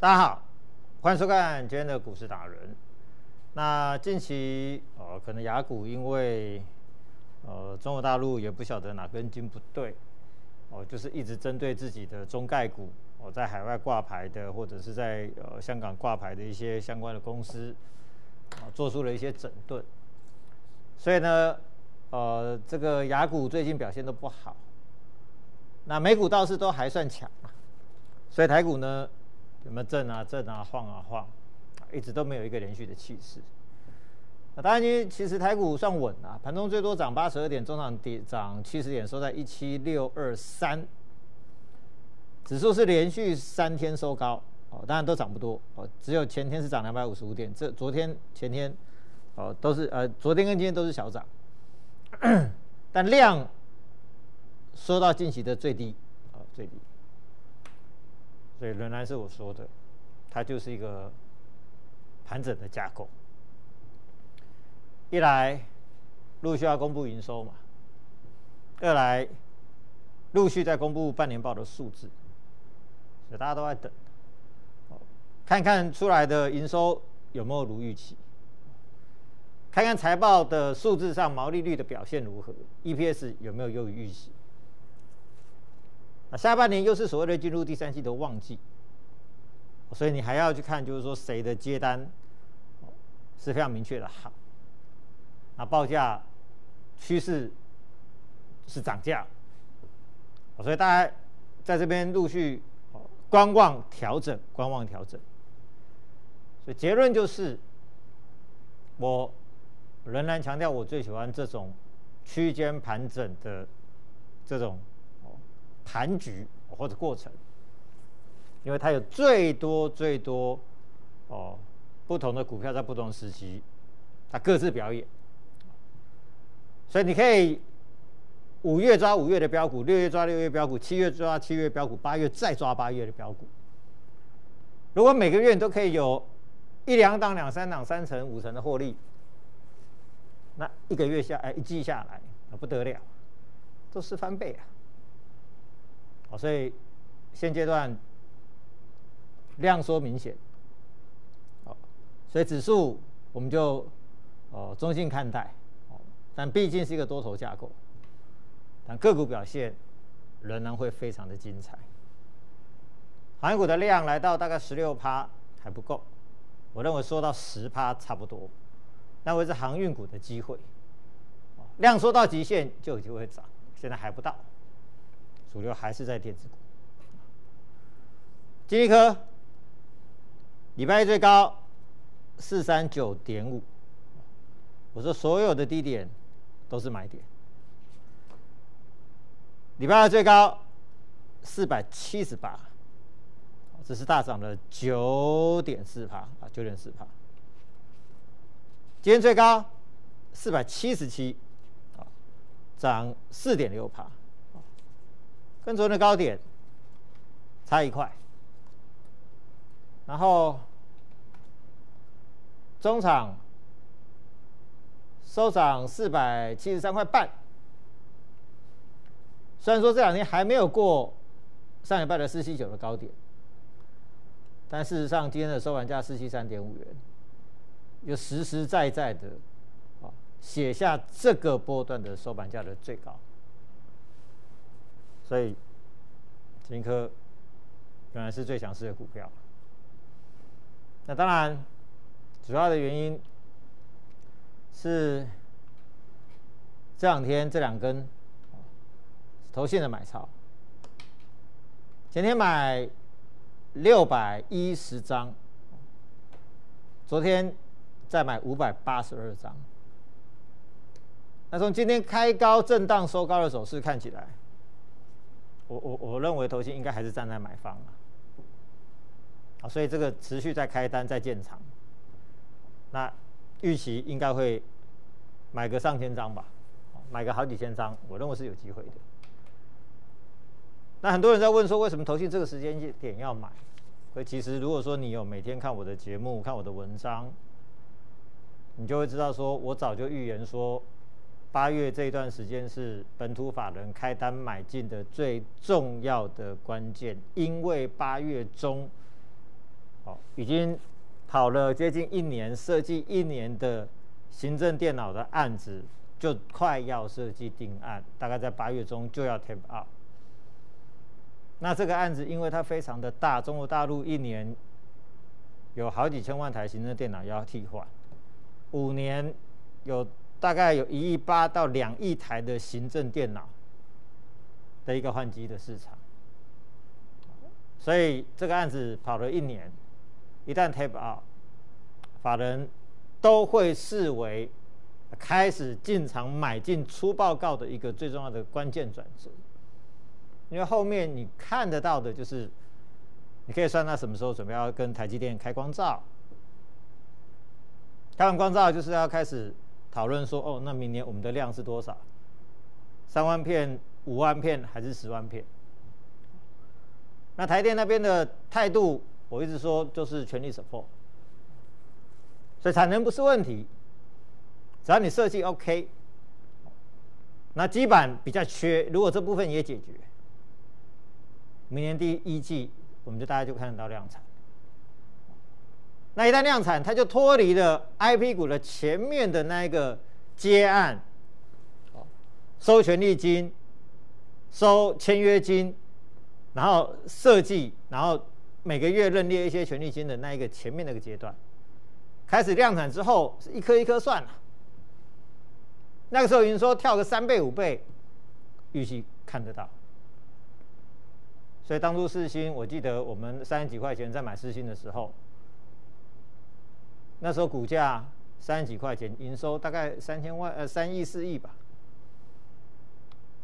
大家好，欢迎收看今天的股市达人。那近期呃，可能雅股因为呃中国大陆也不晓得哪根筋不对，哦，就是一直针对自己的中概股，哦，在海外挂牌的或者是在呃香港挂牌的一些相关的公司，啊，做出了一些整顿。所以呢，呃，这个雅股最近表现都不好，那美股倒是都还算强，所以台股呢。有没有震啊震啊晃啊晃，一直都没有一个连续的气势。那当然，因为其实台股算稳啊，盘中最多涨八十二点，中场跌涨七十点，收在一七六二三。指数是连续三天收高哦，当然都涨不多哦，只有前天是涨两百五十五点，这昨天前天哦都是呃昨天跟今天都是小涨，但量收到近期的最低啊最低。所以仍然是我说的，它就是一个盘整的架构。一来陆续要公布营收嘛，二来陆续在公布半年报的数字，所以大家都在等，看看出来的营收有没有如预期，看看财报的数字上毛利率的表现如何，EPS 有没有优于预期。那下半年又是所谓的进入第三季的旺季，所以你还要去看，就是说谁的接单是非常明确的好，那报价趋势是涨价，所以大家在这边陆续观望调整，观望调整。所以结论就是，我仍然强调，我最喜欢这种区间盘整的这种。盘局或者过程，因为它有最多最多哦不同的股票在不同时期，它各自表演，所以你可以五月抓五月的标股，六月抓六月标股，七月抓七月标股，八月再抓八月的标股。如果每个月你都可以有一两档、两三档、三成、五成的获利，那一个月下哎一季下来啊不得了，都是翻倍啊！哦，所以现阶段量缩明显，哦，所以指数我们就哦中性看待，哦，但毕竟是一个多头架构，但个股表现仍然会非常的精彩。航股的量来到大概十六趴还不够，我认为说到十趴差不多，那会是航运股的机会，量缩到极限就有机会涨，现在还不到。主流还是在电子股。金立科礼拜一最高四三九点五，我说所有的低点都是买点。礼拜二最高四百七十八，这是大涨了九点四帕啊，九点四帕。今天最高四百七十七，啊，涨四点六帕。跟昨天的高点差一块，然后中场收涨四百七十三块半。虽然说这两天还没有过上礼拜的四七九的高点，但事实上今天的收盘价四七三点五元，又实实在在的啊写下这个波段的收盘价的最高。所以，金科原来是最强势的股票。那当然，主要的原因是这两天这两根头线的买超。前天买六百一十张，昨天再买五百八十二张。那从今天开高震荡收高的走势看起来。我我我认为头信应该还是站在买方啊，啊，所以这个持续在开单在建仓，那预期应该会买个上千张吧，买个好几千张，我认为是有机会的。那很多人在问说，为什么投信这个时间点要买？所以其实如果说你有每天看我的节目、看我的文章，你就会知道说我早就预言说。八月这一段时间是本土法人开单买进的最重要的关键，因为八月中哦，已经跑了接近一年，设计一年的行政电脑的案子，就快要设计定案，大概在八月中就要 tap out。那这个案子因为它非常的大，中国大陆一年有好几千万台行政电脑要替换，五年有大概有一亿八到两亿台的行政电脑的一个换机的市场。所以这个案子跑了一年，一旦 tape out，法人都会视为开始进场买进出报告的一个最重要的关键转折。因为后面你看得到的就是，你可以算他什么时候准备要跟台积电开光照，开完光照就是要开始讨论说，哦，那明年我们的量是多少？三万片、五万片还是十万片？那台电那边的态度，我一直说就是全力 support，所以产能不是问题，只要你设计 OK，那基板比较缺，如果这部分也解决，明年第一季我们就大家就看得到量产。那一旦量产，它就脱离了 IP 股的前面的那一个接案，收权利金，收签约金。然后设计，然后每个月认列一些权利金的那一个前面那个阶段，开始量产之后是一颗一颗算了。那个时候已经说跳个三倍五倍，预期看得到。所以当初四星，我记得我们三十几块钱在买四星的时候，那时候股价三十几块钱，营收大概三千万呃三亿四亿吧。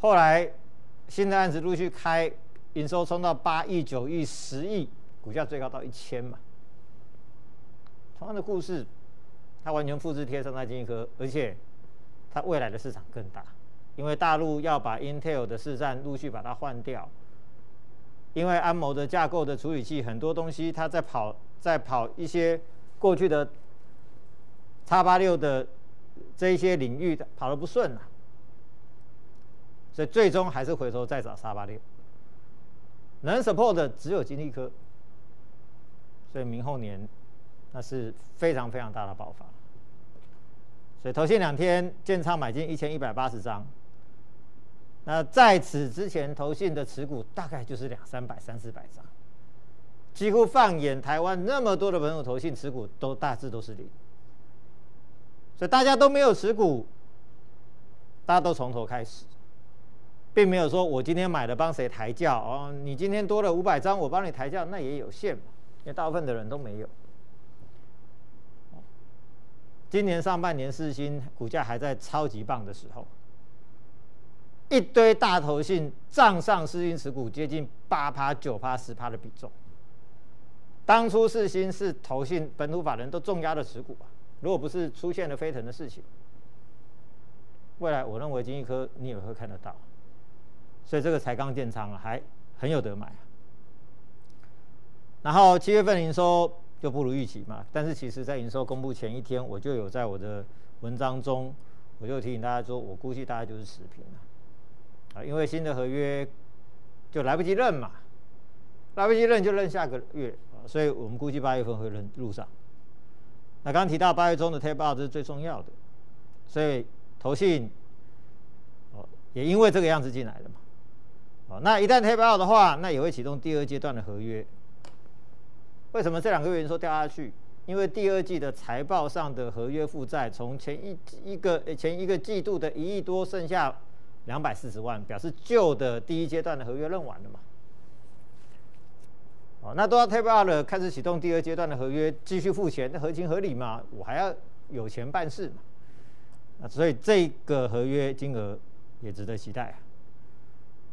后来新的案子陆续开。营收冲到八亿、九亿、十亿，股价最高到一千嘛。同样的故事，它完全复制贴上在金科，而且它未来的市场更大，因为大陆要把 Intel 的市占陆续把它换掉，因为安谋的架构的处理器很多东西，它在跑在跑一些过去的叉八六的这一些领域的跑得不顺了，所以最终还是回头再找叉八六。能 support 的只有金立科，所以明后年那是非常非常大的爆发。所以头先两天建仓买进一千一百八十张，那在此之前投信的持股大概就是两三百、三四百张，几乎放眼台湾那么多的朋友投信持股都大致都是零，所以大家都没有持股，大家都从头开始。并没有说，我今天买了帮谁抬轿哦？你今天多了五百张，我帮你抬轿，那也有限嘛，因为大部分的人都没有。今年上半年四星股价还在超级棒的时候，一堆大头信账上四星持股接近八趴、九趴、十趴的比重。当初四星是投信本土法人都重压的持股啊，如果不是出现了飞腾的事情，未来我认为金一科你也会看得到。所以这个才刚建仓啊，还很有得买。然后七月份营收就不如预期嘛，但是其实在营收公布前一天，我就有在我的文章中，我就提醒大家说，我估计大概就是持平了，啊，因为新的合约就来不及认嘛，来不及认就认下个月啊，所以我们估计八月份会认路上。那刚刚提到八月中的 tap out 是最重要的，所以投信哦也因为这个样子进来的嘛。哦，那一旦 tap out 的话，那也会启动第二阶段的合约。为什么这两个月营收掉下去？因为第二季的财报上的合约负债从前一一个前一个季度的一亿多，剩下两百四十万，表示旧的第一阶段的合约认完了嘛？哦，那都要 tap out 了，开始启动第二阶段的合约，继续付钱，那合情合理嘛？我还要有钱办事嘛？那所以这个合约金额也值得期待啊。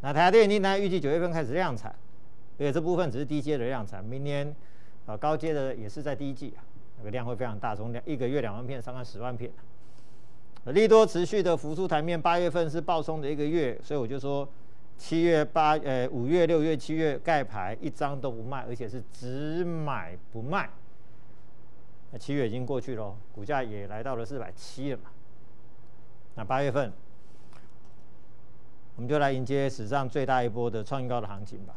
那台电订单预计九月份开始量产，而且这部分只是低阶的量产，明年啊高阶的也是在第一季啊，那个量会非常大，从两一个月两万片上到十万片。利多持续的浮出台面，八月份是暴冲的一个月，所以我就说七月八呃五月六月七月盖牌一张都不卖，而且是只买不卖。那七月已经过去了，股价也来到了四百七了嘛。那八月份。我们就来迎接史上最大一波的创新高的行情吧，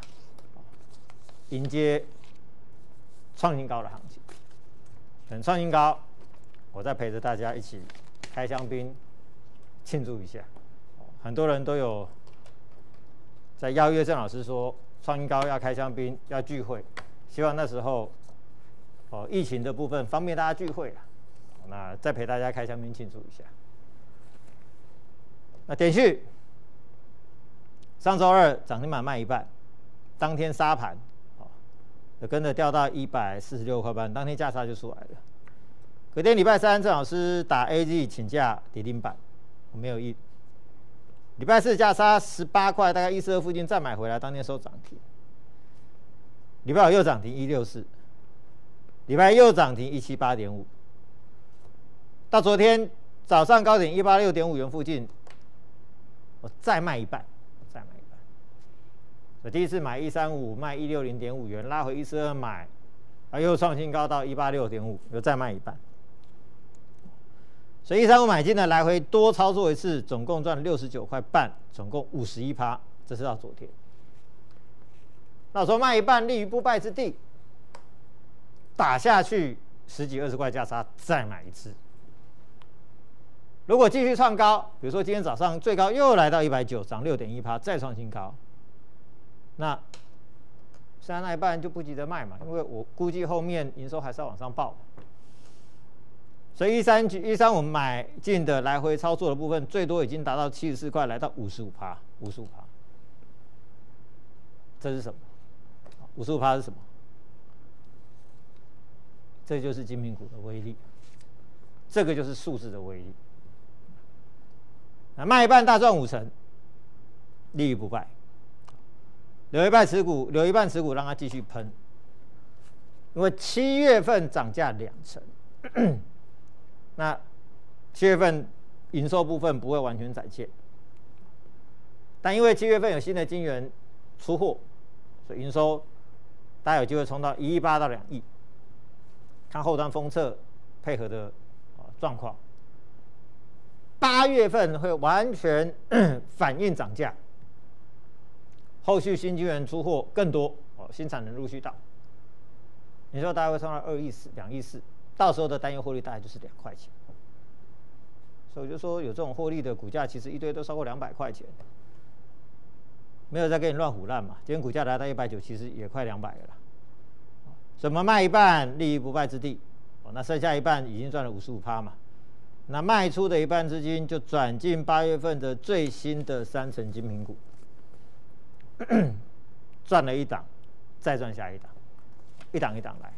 迎接创新高的行情。等创新高，我再陪着大家一起开香槟庆祝一下。很多人都有在邀约郑老师说创新高要开香槟要聚会，希望那时候哦疫情的部分方便大家聚会了，那再陪大家开香槟庆祝一下。那点续，上周二涨停板卖一半，当天杀盘，哦，就跟着掉到一百四十六块半，当天价差就出来了。隔天礼拜三，郑老师打 A G 请假跌停板，我没有印。礼拜四价差十八块，大概一四二附近再买回来，当天收涨停。礼拜五又涨停一六四，礼拜又涨停一七八点五，到昨天早上高点一八六点五元附近，我再卖一半，再卖一半。我第一次买一三五，卖一六零点五元，拉回一四二买，啊又创新高到一八六点五，又再卖一半。所以一三五买进的来回多操作一次，总共赚六十九块半，总共五十一趴。这是到昨天。那我说卖一半立于不败之地，打下去十几二十块价差再买一次。如果继续创高，比如说今天早上最高又来到一百九，涨六点一趴，再创新高，那剩下那一半就不急着卖嘛，因为我估计后面营收还是要往上报。所以一三一三我们买进的来回操作的部分，最多已经达到七十四块，来到五十五趴，五十五趴。这是什么？五十五趴是什么？这就是精品股的威力，这个就是数字的威力。啊卖一半大赚五成，立于不败。留一半持股，留一半持股，让它继续喷。因为七月份涨价两成。那七月份营收部分不会完全展现，但因为七月份有新的晶圆出货，所以营收大家有机会冲到一亿八到两亿。看后端封测配合的啊状况，八月份会完全 反映涨价，后续新晶圆出货更多哦，新产能陆续到，你说大概会冲到二亿四、两亿四。到时候的单月获利大概就是两块钱，所以我就说有这种获利的股价，其实一堆都超过两百块钱，没有在给你乱胡乱嘛。今天股价来到一百九，其实也快两百了。怎么卖一半，立于不败之地。哦，那剩下一半已经赚了五十五趴嘛。那卖出的一半资金就转进八月份的最新的三成精品股，赚了一档，再赚下一档，一档一档来。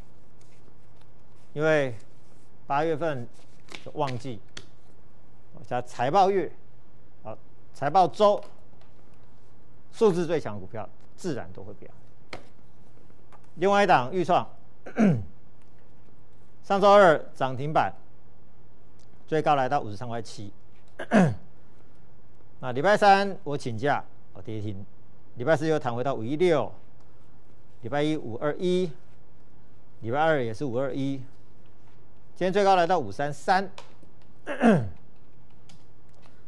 因为八月份旺季，加财报月，啊，财报周，数字最强股票自然都会变。另外一档预创，上周二涨停板，最高来到五十三块七。那礼拜三我请假，我跌停。礼拜四又弹回到五一六，礼拜一五二一，礼拜二也是五二一。今天最高来到五三三，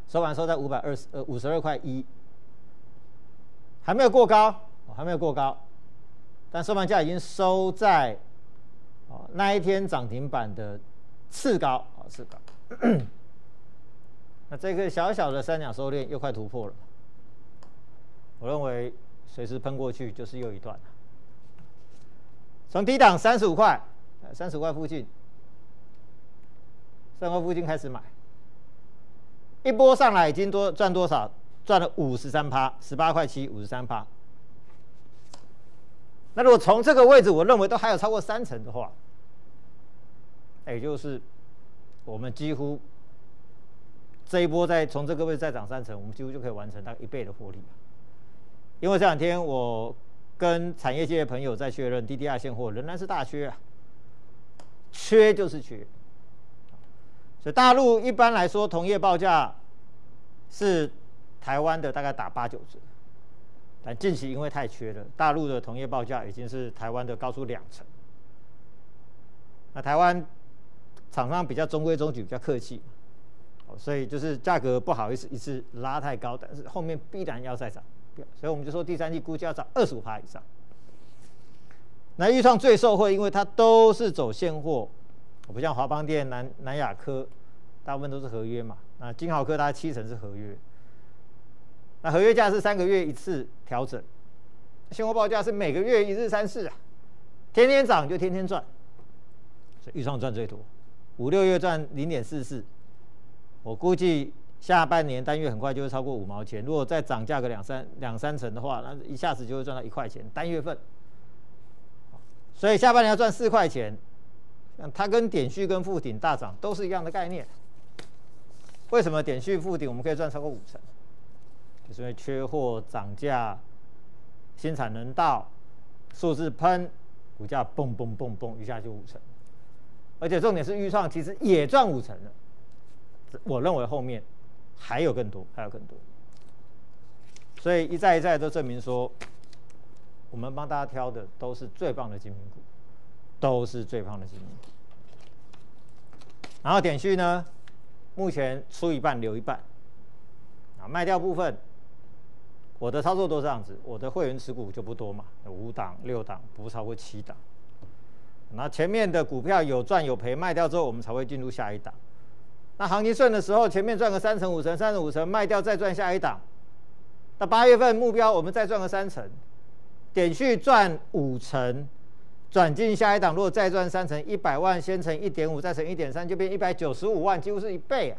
收盘收在五百二十呃五十二块一，还没有过高，还没有过高，但收盘价已经收在哦那一天涨停板的次高啊次高，那这个小小的三角收敛又快突破了，我认为随时喷过去就是又一段了，从低档三十五块，三十块附近。三块附近开始买，一波上来已经多赚多少？赚了五十三趴，十八块七，五十三趴。那如果从这个位置，我认为都还有超过三成的话，也就是我们几乎这一波再从这个位置再涨三成，我们几乎就可以完成大概一倍的获利。因为这两天我跟产业界的朋友在确认，DDR 现货仍然是大缺啊，缺就是缺。所以大陆一般来说，同业报价是台湾的大概打八九折，但近期因为太缺了，大陆的同业报价已经是台湾的高出两成。那台湾厂商比较中规中矩，比较客气，所以就是价格不好意思一次拉太高，但是后面必然要再涨，所以我们就说第三季估计要涨二十五趴以上。那预创最受惠，因为它都是走现货，不像华邦电、南南亚科，大部分都是合约嘛。那金豪科大概七成是合约，那合约价是三个月一次调整，现货报价是每个月一日三次啊，天天涨就天天赚，所以预创赚最多，五六月赚零点四四，我估计下半年单月很快就会超过五毛钱，如果再涨价个两三两三成的话，那一下子就会赚到一块钱单月份。所以下半年要赚四块钱，它跟点序跟附顶大涨都是一样的概念。为什么点序附顶我们可以赚超过五成？就是因为缺货涨价，新产能到，数字喷，股价蹦蹦蹦蹦一下就五成。而且重点是预创其实也赚五成了。我认为后面还有更多，还有更多。所以一再一再都证明说。我们帮大家挑的都是最棒的精品股，都是最棒的精品股。然后点序呢，目前出一半留一半，啊，卖掉部分，我的操作都是这样子，我的会员持股就不多嘛，五档六档，不超过七档。那前面的股票有赚有赔，卖掉之后，我们才会进入下一档。那行情顺的时候，前面赚个三成五成，三成五成卖掉再赚下一档。那八月份目标，我们再赚个三成。点序赚五成，转进下一档，如果再赚三成，一百万先乘一点五，再乘一点三，就变一百九十五万，几乎是一倍啊！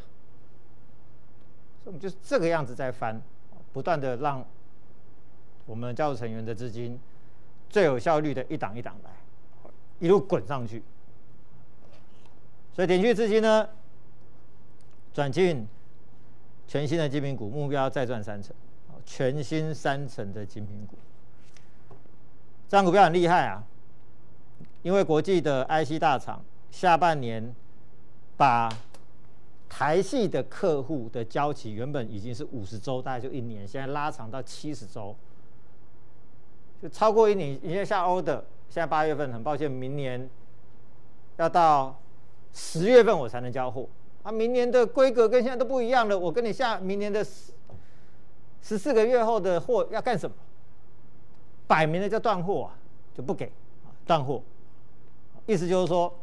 所以我们就是这个样子在翻，不断的让我们教育成员的资金最有效率的一档一档来，一路滚上去。所以点去资金呢，转进全新的精品股，目标再赚三成，全新三成的精品股。这张股票很厉害啊，因为国际的 IC 大厂下半年把台系的客户的交期原本已经是五十周，大概就一年，现在拉长到七十周，就超过一年。已经下 order，现在八月份，很抱歉，明年要到十月份我才能交货。啊，明年的规格跟现在都不一样了，我跟你下明年的十十四个月后的货要干什么？摆明了叫断货啊，就不给断货，意思就是说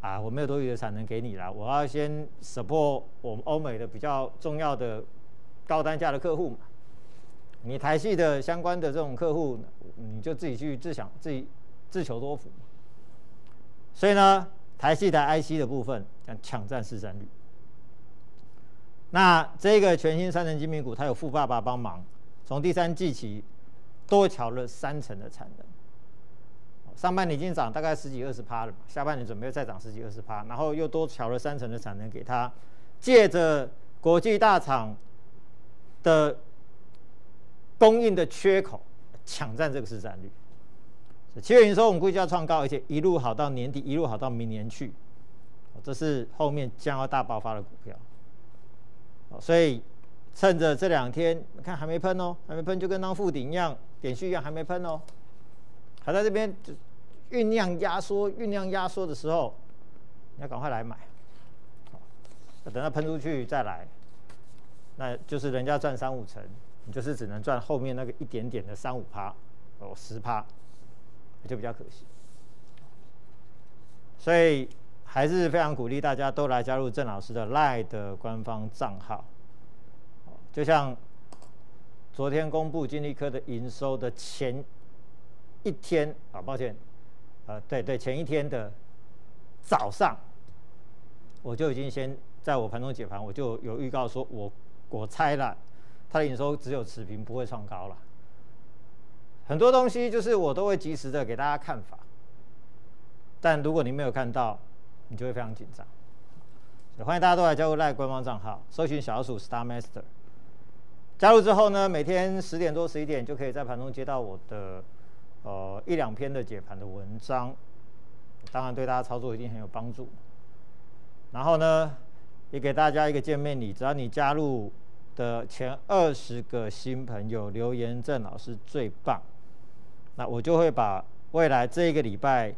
啊，我没有多余的产能给你了，我要先 support 我们欧美的比较重要的高单价的客户嘛。你台系的相关的这种客户，你就自己去自想自己自求多福。所以呢，台系的 IC 的部分讲抢占市占率。那这个全新三成精品股，它有富爸爸帮忙，从第三季起。多调了三成的产能，上半年已经涨大概十几二十趴了嘛，下半年准备再涨十几二十趴，然后又多调了三成的产能给他，借着国际大厂的供应的缺口抢占这个市占率。七月营收我们估计要创高，而且一路好到年底，一路好到明年去，这是后面将要大爆发的股票，所以趁着这两天看还没喷哦，还没喷就跟当附顶一样。点序一样还没喷哦，还在这边酝酿压缩、酝酿压缩的时候，你要赶快来买，等它喷出去再来，那就是人家赚三五成，你就是只能赚后面那个一点点的三五趴哦十趴，就比较可惜。所以还是非常鼓励大家都来加入郑老师的赖的官方账号，就像。昨天公布金利科的营收的前一天啊，抱歉，呃，对对，前一天的早上，我就已经先在我盘中解盘，我就有预告说，我我猜了，它的营收只有持平，不会创高了。很多东西就是我都会及时的给大家看法，但如果你没有看到，你就会非常紧张。欢迎大家都来加入赖官方账号，搜寻小鼠 Star Master。加入之后呢，每天十点多十一点就可以在盘中接到我的呃一两篇的解盘的文章，当然对大家操作一定很有帮助。然后呢，也给大家一个见面礼，只要你加入的前二十个新朋友留言郑老师最棒，那我就会把未来这一个礼拜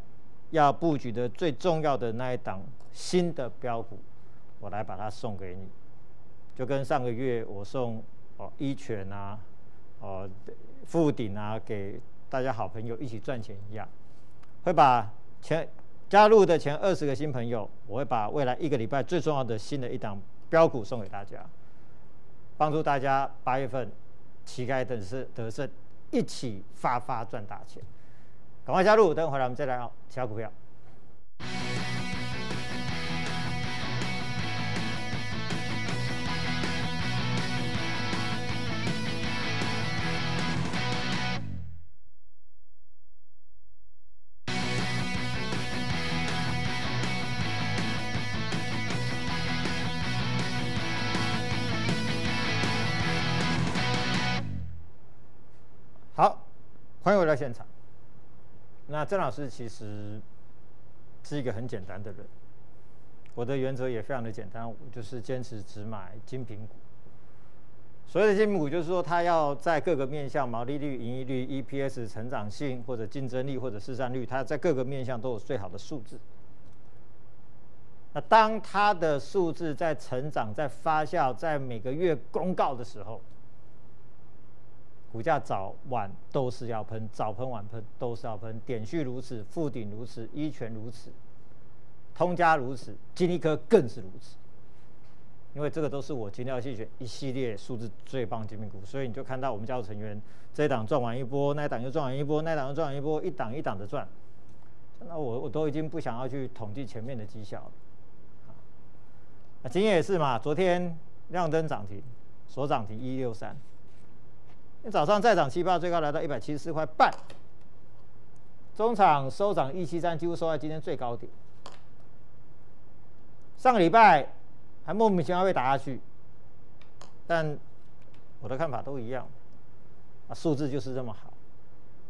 要布局的最重要的那一档新的标股，我来把它送给你，就跟上个月我送。哦，一拳啊，哦，富鼎啊，给大家好朋友一起赚钱一样，会把前加入的前二十个新朋友，我会把未来一个礼拜最重要的新的一档标股送给大家，帮助大家八月份旗开得胜，得胜一起发发赚大钱。赶快加入，等会来我们再来聊其他股票。回到现场。那郑老师其实是一个很简单的人，我的原则也非常的简单，我就是坚持只买精品股。所谓的精品股，就是说它要在各个面向，毛利率、盈利率、EPS、成长性或者竞争力或者市占率，它在各个面向都有最好的数字。那当它的数字在成长、在发酵、在每个月公告的时候，股价早晚都是要喷，早喷晚喷都是要喷，点序如此，附顶如此，一拳如此，通家如此，金立科更是如此。因为这个都是我精挑细选一系列数字最棒精品股，所以你就看到我们家族成员这一档赚完一波，那一档又赚完一波，那一档又赚完一波，一档一档的赚。那我我都已经不想要去统计前面的绩效了。啊，今天也是嘛，昨天亮灯涨停，所涨停一六三。你早上再涨七八，最高来到一百七十四块半，中场收涨一七三，几乎收在今天最高点。上个礼拜还莫名其妙被打下去，但我的看法都一样，啊，数字就是这么好，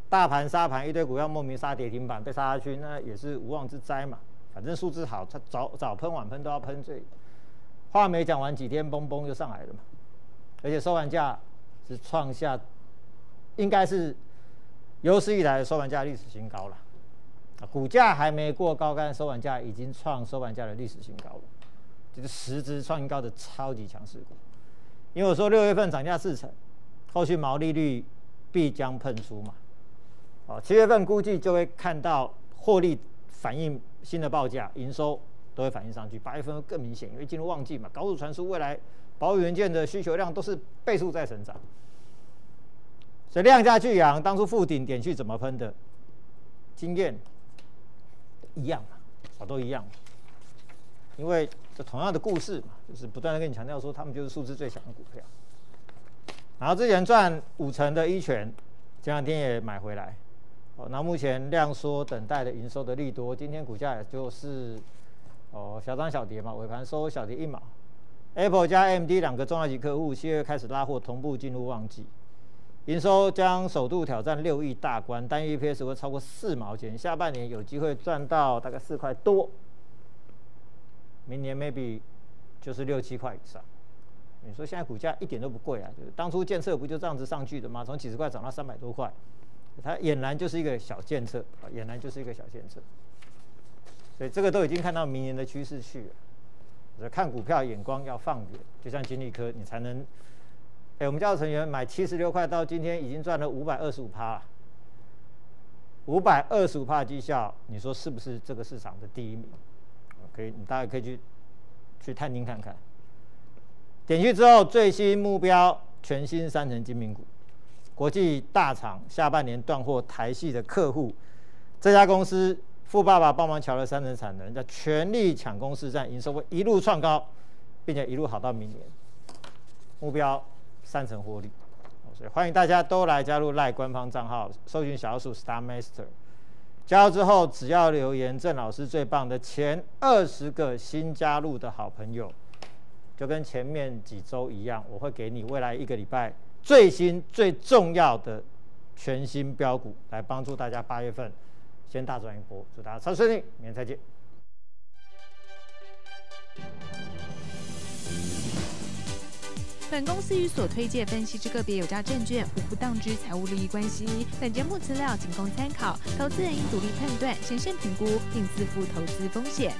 大盘杀盘一堆股票莫名杀跌停板被杀下去，那也是无妄之灾嘛。反正数字好，它早早喷晚喷都要喷这。话没讲完，几天嘣嘣就上来了嘛，而且收盘价。是创下，应该是有史以来的收盘价历史新高了，股价还没过高，但收盘价已经创收盘价的历史新高了，就是实质创新高的超级强势股。因为我说六月份涨价四成，后续毛利率必将喷出嘛，哦，七月份估计就会看到获利反映新的报价，营收都会反映上去，八月份更明显，因为进入旺季嘛，高速传输未来。保元件的需求量都是倍数在成长，所以量价巨扬。当初附顶点去怎么喷的？经验一样嘛，啊，都一样。因为这同样的故事嘛，就是不断的跟你强调说，他们就是数字最强的股票。然后之前赚五成的一拳，前两天也买回来。哦，那目前量缩等待的营收的利多，今天股价也就是哦小涨小跌嘛，尾盘收小跌一毛。Apple 加 MD 两个重要级客户，七月开始拉货，同步进入旺季，营收将首度挑战六亿大关，单月 EPS 会超过四毛钱，下半年有机会赚到大概四块多，明年 maybe 就是六七块以上。你说现在股价一点都不贵啊，就是当初建设不就这样子上去的吗？从几十块涨到三百多块，它俨然就是一个小建设啊，俨然就是一个小建设，所以这个都已经看到明年的趋势去了。看股票眼光要放远，就像金利科，你才能。哎，我们家的成员买七十六块，到今天已经赚了五百二十五趴，五百二十五趴绩效，你说是不是这个市场的第一名？可以，你大家可以去去探听看看。点去之后，最新目标，全新三层精品股，国际大厂下半年断货台系的客户，这家公司。富爸爸帮忙抢了三成产能，在全力抢攻势战，营收会一路创高，并且一路好到明年，目标三成获利。所以欢迎大家都来加入赖官方账号，搜寻小老鼠 Star Master，加入之后只要留言郑老师最棒的前二十个新加入的好朋友，就跟前面几周一样，我会给你未来一个礼拜最新最重要的全新标股，来帮助大家八月份。先大赚一波，祝大家超顺利，明天再见。本公司与所推介分析之个别有价证券无不当之财务利益关系。本节目资料仅供参考，投资人应独立判断、审慎评估并自负投资风险。